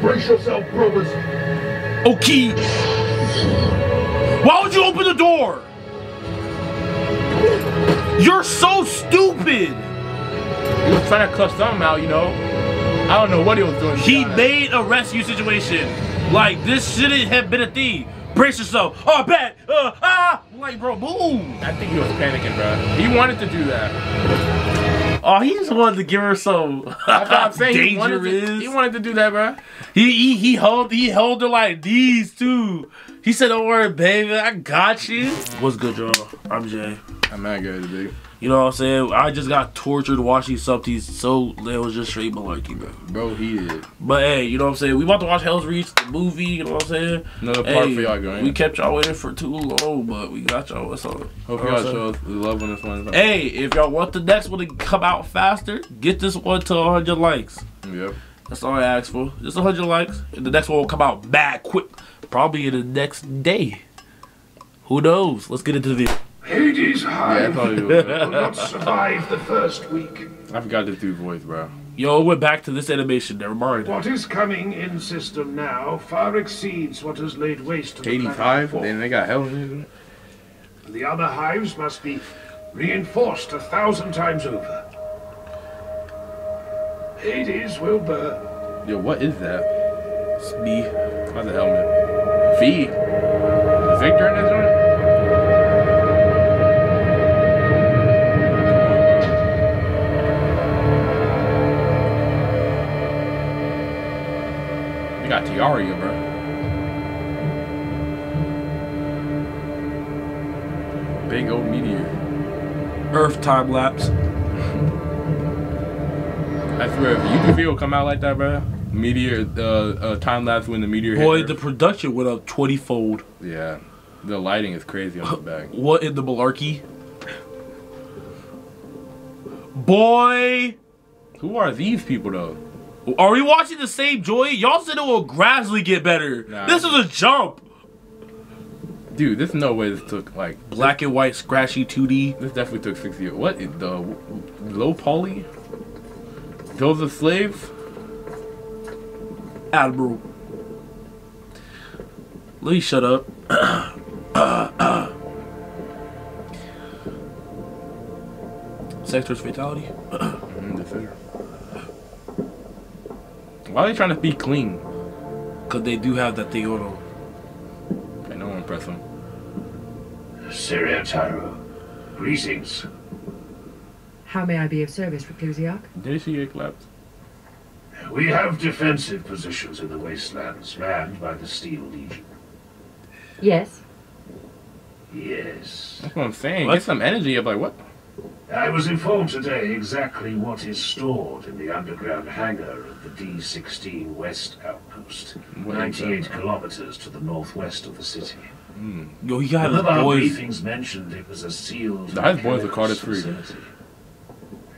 Brace yourself, brothers. Okay. Why would you open the door? You're so stupid. He was trying to cuss something out, you know. I don't know what he was doing. He made a rescue situation. Like this shouldn't have been a thing. Brace yourself. Oh, bad. Uh, ah. Like, bro, boom. I think he was panicking, bro. He wanted to do that. Oh, he just wanted to give her some That's what I'm saying. He wanted, dangerous. to, he wanted to do that, bro. He, he he held he held her like these too. He said, "Don't worry, baby, I got you." What's good, y'all? I'm Jay. I'm mad good, dude. You know what I'm saying? I just got tortured watching something so it was just straight malarkey, bro. Bro, he did. But hey, you know what I'm saying? We about to watch Helsreach, the movie. You know what I'm saying? Another part Hey, for y'all going. We kept y'all waiting for too long, but we got y'all. What's up? Hope y'all show us love on this one. Hey, if y'all want the next one to come out faster, get this one to 100 likes. Yep. That's all I ask for. Just 100 likes. And the next one will come out bad quick. Probably in the next day. Who knows? Let's get into the video. Hades Yeah, Hive that's all you will not survive the first week. I forgot this dude's voice, bro. Yo, we're back to this animation. Never mind. What is coming in system now far exceeds what has laid waste to the planet 85, before. and they got hell in it. The other hives must be reinforced a thousand times over. Hades will burn. Yo, what is that? It's me. How's the helmet? Fee. Is Victor in this one? Tiaria, bro. Big old meteor. Earth time lapse. I swear, if YouTube video come out like that, bro, meteor, uh, uh time lapse when the meteor hit Boy, the production went up 20 fold. Yeah, the lighting is crazy on the back. What in the malarkey? Boy, Who are these people though? Are we watching the same joy? Y'all said it will gradually get better. Nah. this is a jump. Dude, this no way this took like Black and white, scratchy 2D. This definitely took six years. What is the low poly? Those are slaves? Admiral. Let me shut up. Sector's fatality. Mm, This is- Why are they trying to be clean? Because they do have that thing on them. I don't impress them. Cyria Tyro. Greetings. How may I be of service, Reclusiarch? Did she get clapped? We have defensive positions in the wastelands manned by the Steel Legion. Yes. Yes. That's what I'm saying. What? Get some energy up. Like what? I was informed today exactly what is stored in the underground hangar of the D-16 West Outpost, What is 98 kilometers to the northwest of the city. Hmm. Yo, he got One his boys. briefings mentioned it was a sealed The highest boys are mechanical carded free.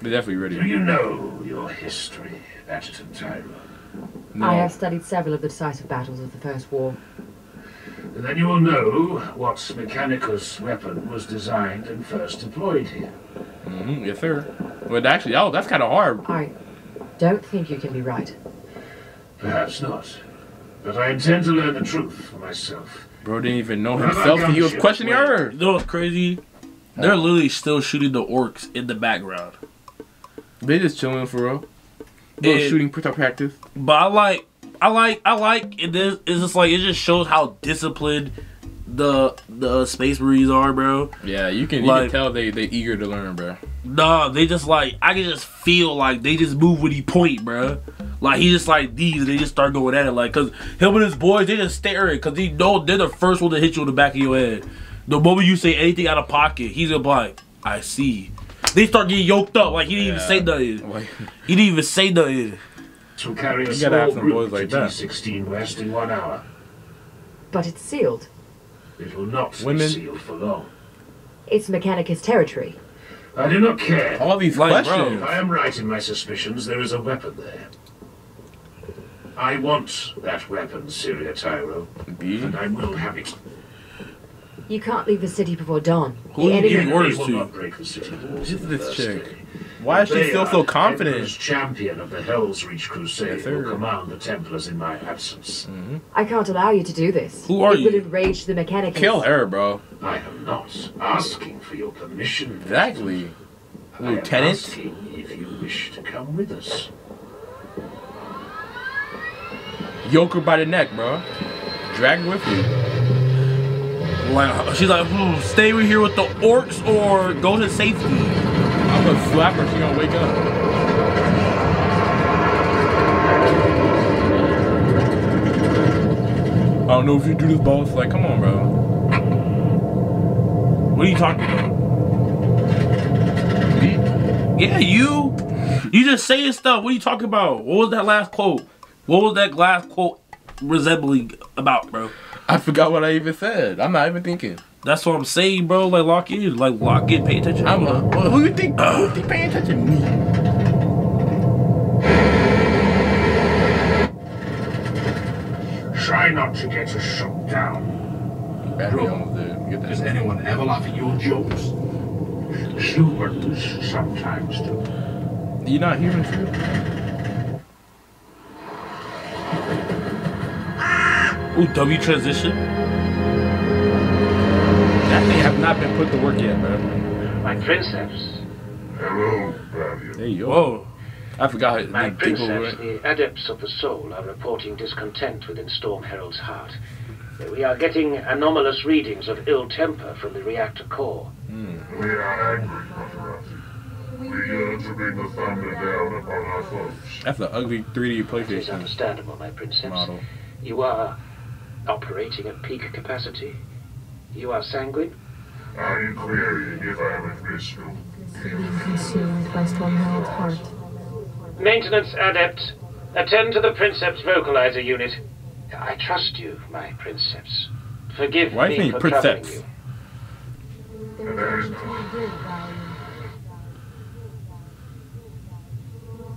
They're definitely ready. Do you know your history, Adjutant Tyro? No. I have studied several of the decisive battles of the First War. And then you will know what Mechanicus weapon was designed and first deployed here. Mhm, Yes, sir. But actually, oh, that's kind of hard. I don't think you can be right. Perhaps not. But I intend to learn the truth for myself. Bro didn't even know himself that he was questioning Wait. her. You know what's crazy? They're literally still shooting the orcs in the background. They just chilling for real. Bro, And- shooting practice practice. But I like, I like, I like. It is. It's just like it just shows how disciplined the the space marines are, bro. Yeah, you can, you can tell they they eager to learn, bro. Nah, they just like I can just feel like they just move when he point, bro. Like he just like these, they just start going at it, like cause him and his boys they just staring, cause they know they're the first one to hit you in the back of your head. The moment you say anything out of pocket, he's gonna be like, I see. They start getting yoked up, like he didn't even say nothing. Like, He didn't even say nothing. This will carry a You gotta have small some boys group like to that. D-16 West in one hour. But it's sealed. It will not Women. be sealed for long. It's Mechanicus territory. I do not care. all these Like, bro. questions. If I am right in my suspicions, there is a weapon there. I want that weapon, Cyria Tyro, B. and I will have it. You can't leave the city before dawn. Who the you enemy. giving orders will to? not break the city walls Who's this first chick? day. Why is she still so confident? Emperor's champion of the Helsreach Crusade, Yes, will command the Templars in my absence. I can't allow you to do this. Who are it would you? enrage the mechanics. Kill her, bro. I am not asking for your permission. Exactly. I am Lieutenant? asking if you wish to come with us. Yoke her by the neck, bro. Drag her with you. Like she's like, hmm, stay right here with the orcs or go to safety. I'm gonna slap her. She gonna wake up. I don't know if you do this, boss. Like, come on, bro. What are you talking about? Yeah, you. You just saying stuff. What are you talking about? What was that last quote? What was that last quote resembling about, bro? I forgot what I even said. I'm not even thinking. That's what I'm saying, bro. Like lock in, like lock in, pay attention. I'm uh, who you think? Who you think paying attention to me? Try not to get us shot down. Battery almost there. Get Does anyone ever laugh at your jokes? Humans sometimes do. You're not human too? Ooh, W transition. That thing have not been put to work yet, bro. My princeps, Hello, Valiant. There you go. Whoa. I forgot how my the princeps, were. the adepts of the soul are reporting discontent within Stormherald's heart. We are getting anomalous readings of ill temper from the reactor core. Hmm. We are angry, Moderati. We yearn to bring the thunder down upon our foes. That's an ugly 3D It is PlayStation understandable, my princeps. model. You are operating at peak capacity. You are sanguine? Are you querying if I am at risk of being consumed by Stormherald's heart. Maintenance adept, attend to the princeps vocalizer unit. I trust you, my princeps. Forgive Why me is he for troubling you. There is no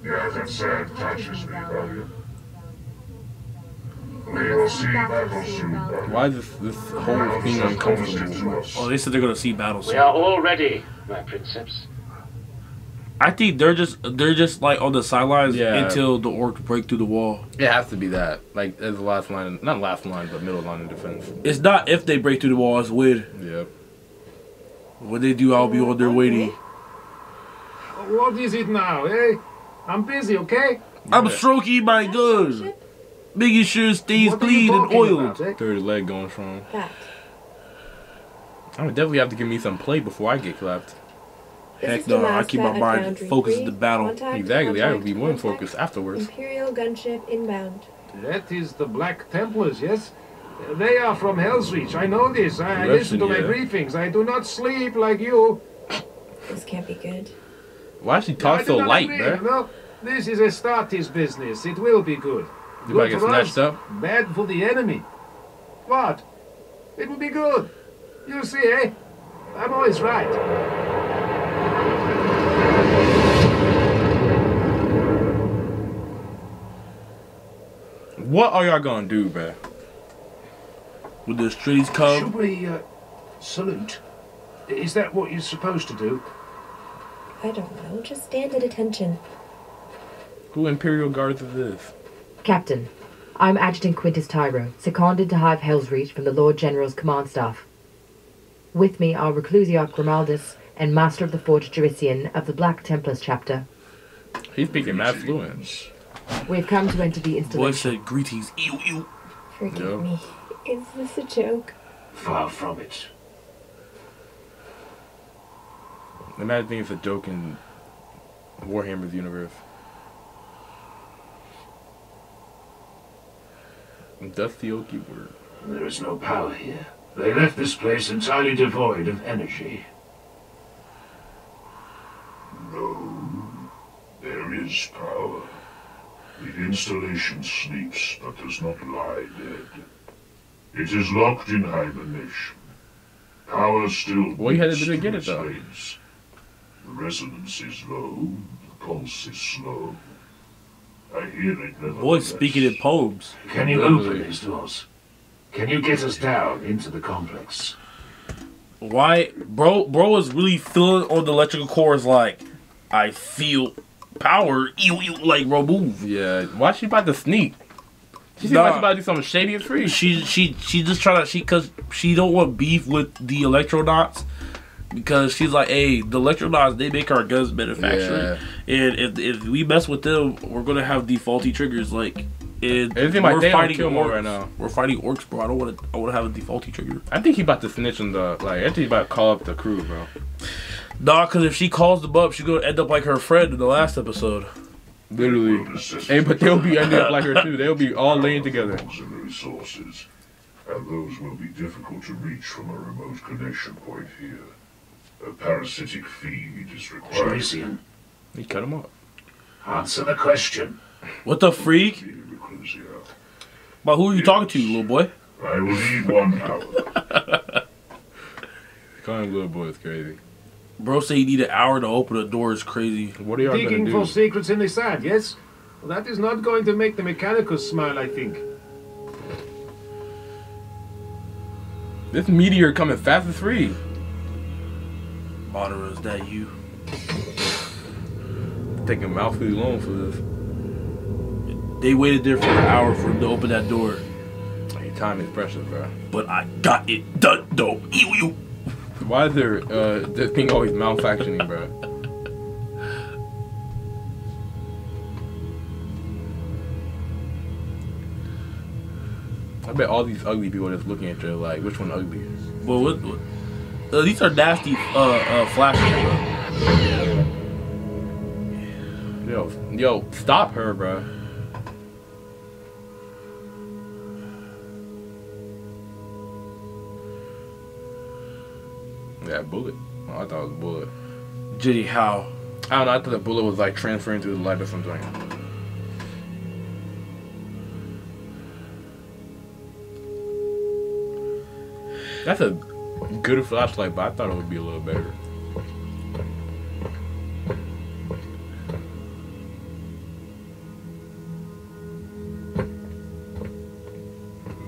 Yeah, that sad touches me, Valiant. We will see battle soon, Valiant. Why is this this whole thing uncomfortable? Oh, they said they're gonna see battle We soon. are all ready, my princeps. I think they're just they're just like on the sidelines Yeah. until the orcs break through the wall. It has to be that. Like as the last line, not last line, but middle line of defense. It's not if they break through the wall, it's when. Yep. When they do, I'll be on their waiting. What is it now, eh? I'm busy, okay? I'm stroking my gun, making sure it stays what clean and talking oiled. Third leg going strong. That. I would definitely have to give me some play before I get clapped. Heck no, I keep my mind focused in the battle. Exactly. I would be more focused afterwards. Imperial gunship inbound. That is the Black Templars, yes? They are from Helsreach. I know this. I, I listen to my briefings. I do not sleep like you. This can't be good. Why does she I talk do so light, agree, bruh? No, this is a Astartes business. It will be good. You might Good get for snatched us, up. Bad for the enemy. What? It will be good. You see, eh? I'm always right. What are y'all gonna do, bruh? When the streets come, Should we uh, salute? Is that what you're supposed to do? I don't know. Just stand at attention. Who Imperial Guards is this? Captain, I'm Adjutant Quintus Tyro, seconded to Hive Helsreach from the Lord General's command staff. With me are Reclusiarch Grimaldus and Master of the Forge Jurisian of the Black Templars chapter. He's speaking mad fluent. We've come to enter the boy installation. said greetings. Ew, ew. Forgive Yeah. me. Is this a joke? Far from it. Imagine it's a joke in Warhammer's universe. Dusty oaky word. There is no power here. They left this place entirely devoid of energy. No, there is power. The installation sleeps but does not lie dead. It is locked in hibernation. Power still What you had to beats do get through it, though? its veins. The resonance is low, the pulse is slow. I hear it never. Boy speaking in poems. Can you open these doors? Can you get us down into the complex? Why, bro? Bro is really feeling on the electrical cords like I feel power. Ew, ew, like bro, move. Yeah. Why she about to sneak? She seems Nah. like she about to do something shady and free. She she she just trying to she cause she don't want beef with the electronauts because she's like, hey, the electronauts they make our guns manufacturing, yeah. and if if we mess with them, we're gonna have defaulty triggers. Like, it, It seems like they on kill orcs. right now. We're fighting orcs, bro. I don't want to. I want to have a defaulty trigger. I think he about to snitch on the like. I think he about to call up the crew, bro. Nah, cause if she calls them up, she's gonna end up like her friend in the last episode. Literally. Hey, but they'll be ending up like her too. They'll be all laying together. resources, and those will be difficult to reach from a remote connection point here. A parasitic feed is required. Jurisian, He cut him up. answer the question. What the freak? But who are you talking to, little boy? I will need one hour. Calling him little boy is crazy. Bro say he need an hour to open a door is crazy. What are y'all gonna Digging do? for secrets in the sand, yes? Well, that is not going to make the Mechanicus smile, I think. This meteor coming fast as free. Madara, is that you? Taking mouthful long for this. They waited there for an hour for him to open that door. Time is precious, bro. But I got it done though. Ew, ew. Why is there uh this thing always malfunctioning, bro? I bet all these ugly people are just looking at you like, which one ugly? Well, what, what? Uh, these are nasty uh, uh, flashes, bro. Yo, yo, stop her, bro. Yeah, bullet. Oh, I thought it was a bullet. Jitty, how? I don't know. I thought the bullet was like transferring through the light or something. That's a good flashlight, but I thought it would be a little better.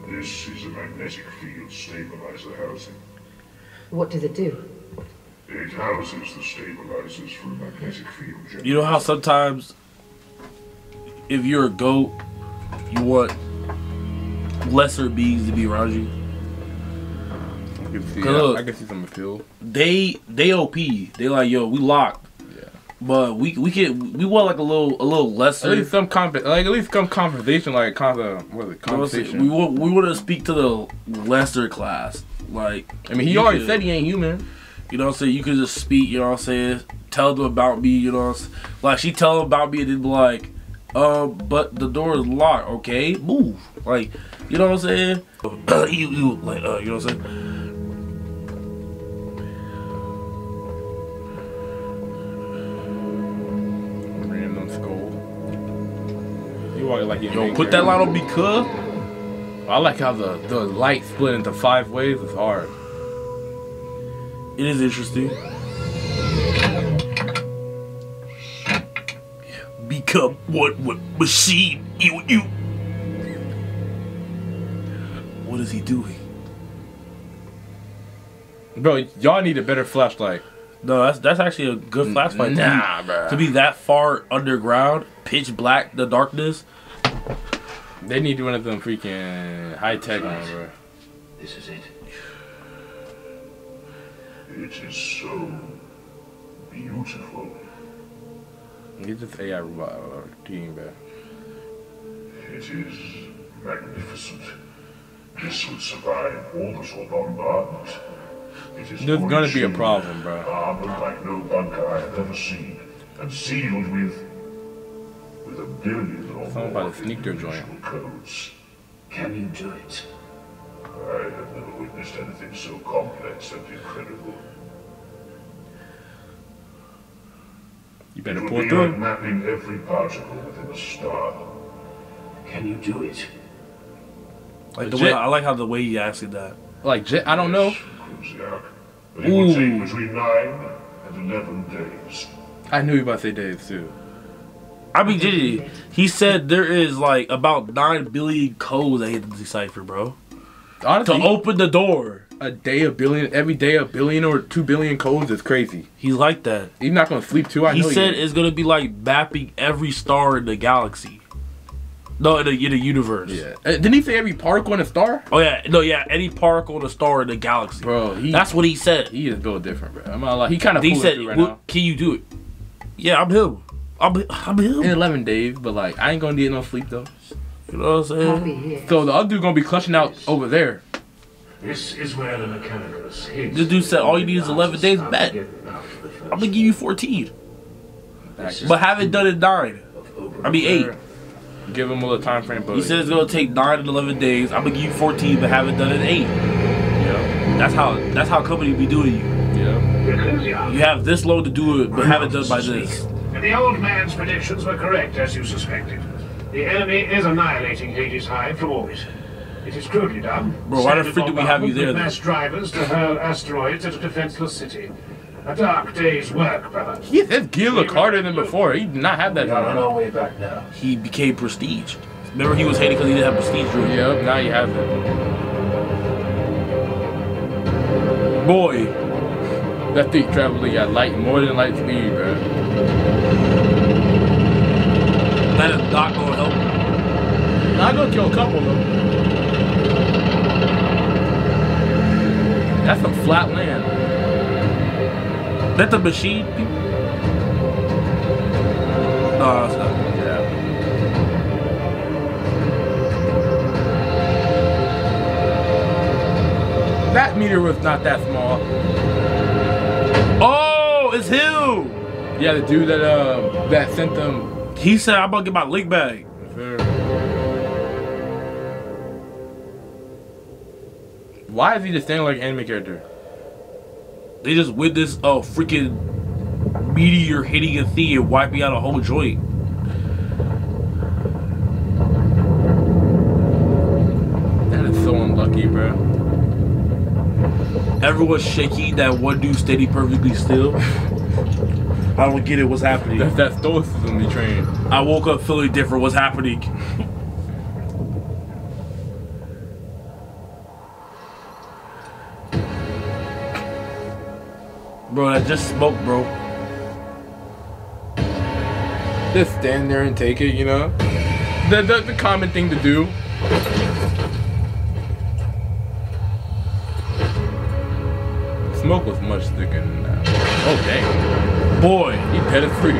This is a magnetic field stabilizer housing. What does it do? It houses the stabilizers for a magnetic field generator. You know how sometimes, if you're a goat, you want lesser beings to be around you. I can see. I, I can see some appeal. They they op. They like yo, we locked. Yeah. But we we can we want like a little a little lesser. At least some con- like at least some conversation, like con- uh, what is it, conversation. We want we want to speak to the lesser class. Like I mean, he already could- said he ain't human. You know what I'm saying? You could just speak, you know what I'm saying? Tell them about me, you know what I'm saying? Like, she tell them about me and then be like, um, but the door is locked, okay? Move. Like, you know what I'm saying? you, you, like, uh, you know what I'm saying? You walk like you Yo, put that light on cuz. I like how the, the light split into five ways. It's hard. It is interesting. Become what? What machine? You, you. What is he doing? Bro, y'all need a better flashlight. No, that's that's actually a good flashlight. to be- Nah, bro. to be that far underground, pitch black, the darkness. They need one of them freaking high tech ones, bro. This is it. It is so beautiful. Get this AI robot uh, team, bro. It is magnificent. This would survive orbital bombardment. It is There's gonna be a problem, bro. Armored like no bunker I have ever seen, and sealed with with a billion or Someone more about to sneak their joint. codes. Can you do it? I have never witnessed anything so complex and incredible. You better would pull be through. like mapping every particle within a star. Can you do it? Like the Legit. way I like how the way he asked it that. Like, I don't know. It will Ooh. take between nine and eleven days. I knew you about to say Dave too. I mean, Gigi, he said there is like about nine billion codes I had to decipher, bro, to open the door. a day a billion, every day a billion or two billion codes is crazy. He's like that. He's not gonna sleep too. I He said he it's gonna be like mapping every star in the galaxy. No, in the, in the universe. Yeah. Uh, didn't he say every particle in a star? Oh yeah, no, yeah. Any particle in a star in the galaxy. Bro, he That's what he said. he is built different, bro. I'm not like he kind of he said, right "Well, now. "Can you do it?" Yeah, I'm him. I'm I'm him. In 11 days, but like I ain't gonna get no sleep though. You know what I'm Copy saying? here. So the other dude gonna be clutching out over there. This is where the Mechanicus hid. This dude said all you need is 11 days. Bet. I'm gonna give you 14, but haven't done it nine. I mean eight. Give him a little time frame, but He said it's gonna take nine and 11 days. I'm gonna give you 14, but haven't done it eight. yeah, That's how that's how company be doing you. yeah. You have this load to do it, but haven't done by this. And the old man's predictions were correct, as you suspected. The enemy is annihilating Hades Hive from orbit. It is crudely done. Bro, why the Standard freak do we have you there, with then? Mass drivers to hurl asteroids at a defenseless city. A dark day's work, brother. He, his gear look harder than before. He did not have that We are on on. our way back now. He became prestige. Remember, he was hating because he didn't have prestige room. Yep, now you have it. Boy, That thing traveling at light, more than light speed, bro. that is not gonna help. I gonna kill a couple though. That's some flat land. That the machine people. No, it's not. That meter was not that small. Yeah, the dude that uh that sent them. He said, "I'm gonna get my link back." Why is he just standing like an anime character? They just with this a freaking meteor hitting a thing and wiping out a whole joint. That is so unlucky, bro. Everyone's shaking. That one dude steady perfectly still. I don't get it. What's happening? That's that stoicism he trained. I woke up feeling different. What's happening? bro, I just smoked, bro. Just stand there and take it, you know? The, the, the common thing to do. Smoke was much thicker than that. Oh, dang. Boy, He petted free.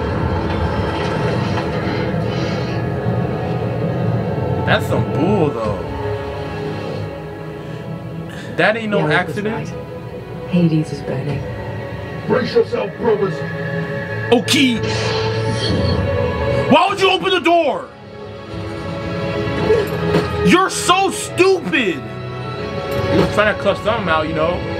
That's some bull, though. That ain't no Eric was accident. right. Hades is burning. Brace yourself, brothers. okay. Why would you open the door? You're so stupid. He was trying to clutch something out, you know?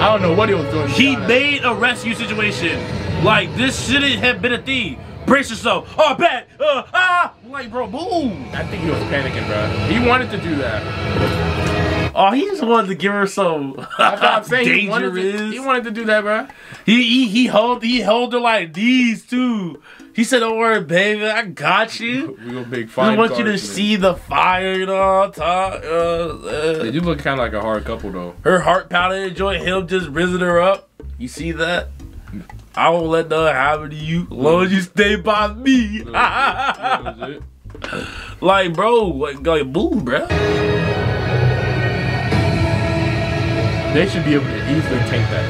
I don't know what he was doing. He made a rescue situation. Like this shouldn't have been a thing. Brace yourself. Oh, bad. Uh, ah. Like, bro, boom. I think he was panicking, bro. He wanted to do that. Oh, he just wanted to give her some That's what I'm saying. He wanted, to, dangerous. he wanted to do that, bro. He, he he held he held her like these too. He said, "Don't worry, baby, I got you." We go big I want you to see the fire, you know, top. Uh, uh, They do look kind of like a hard couple, though. her heart pounding, enjoy him just raising her up. You see that? I won't let nothing happen to you as long as you stay by me. That was it. like, bro, like, like, boom, bro. They should be able to easily tank that.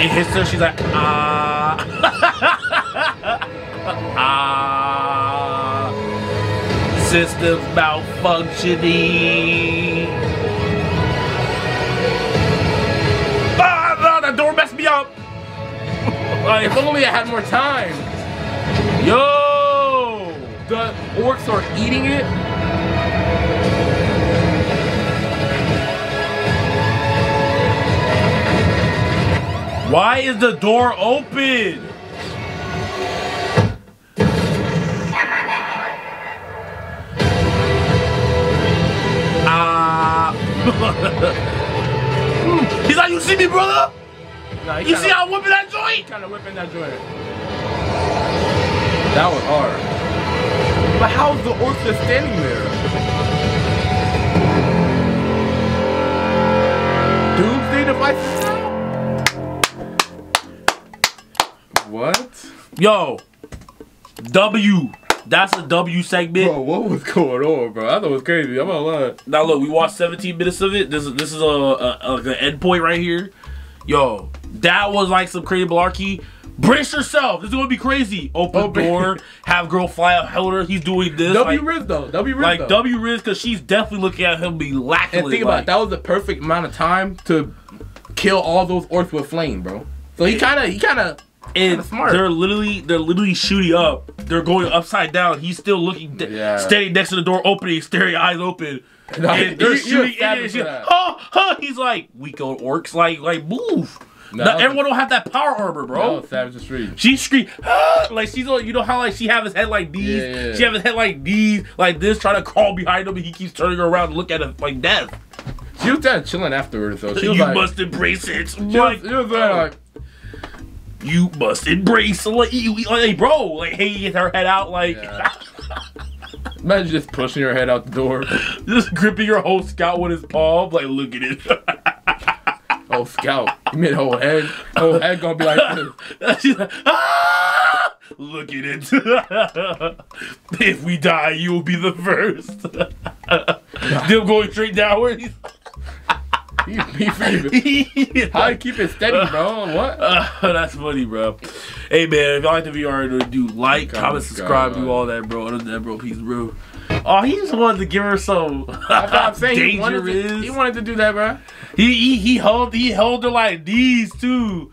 It hits her, she's like, ah. ah. Systems malfunctioning. Ah, no, that door messed me up. Like, if only I had more time. Yo. Orcs are eating it. Why is the door open? Ah. He's like, you see me, brother? Nah, You kinda, see how I'm whipping that joint? kind of whipping that joint. That was hard. But how's the just standing there? Doomsday devices now? What? Yo, W. That's a W segment. Bro, what was going on, bro? I thought it was crazy. I'm not lying. Now look, we watched 17 minutes of it. This is this is a, a, a like an end point right here. Yo, that was like some crazy malarkey. Brace yourself. This is gonna be crazy. Open oh, Open- door, have girl fly up, held her. He's doing this. W like, Riz though. W Riz like though. W Riz because she's definitely looking at him be lacking. And think about it, that was the perfect amount of time to kill all those orcs with flame, bro. So he kind of, he kind of, and smart. they're literally they're literally shooting up. They're going upside down. He's still looking, Yeah. standing next to the door, opening, staring, eyes open. No, and they're you- shooting and shit. that. Huh. He's like, we old orcs, like, like move. No, Not everyone don't have that power armor, bro. bro, Savage the Street. She scream ah! like she's on. You know how like she have his head like these. Yeah, yeah. She have his head like these, like this, trying to crawl behind him, and he keeps turning her around and look at him like death. She was kind of chilling afterwards, though. She was you like, must embrace it. she was, she was like, you must embrace like, like bro, like hey, hanging her head out, like Yeah. imagine just pushing her head out the door. just gripping your whole scout with his palm, like look at it. Oh, scout. You mean whole head? Whole head gonna be like this. She's like, ah! Look at it. if we die, you will be the first. Them going straight downward. He, he freaking- How you keep it steady, bro? What? Uh, that's funny, bro. Hey, man, if y'all like the VR, do like, comment, subscribe, do all that, bro. Other than that, bro, peace, bro. Oh, he just wanted to give her some That's what I'm saying. He wanted, to, dangerous. he wanted to do that, bro. He, he he held he held her like these too.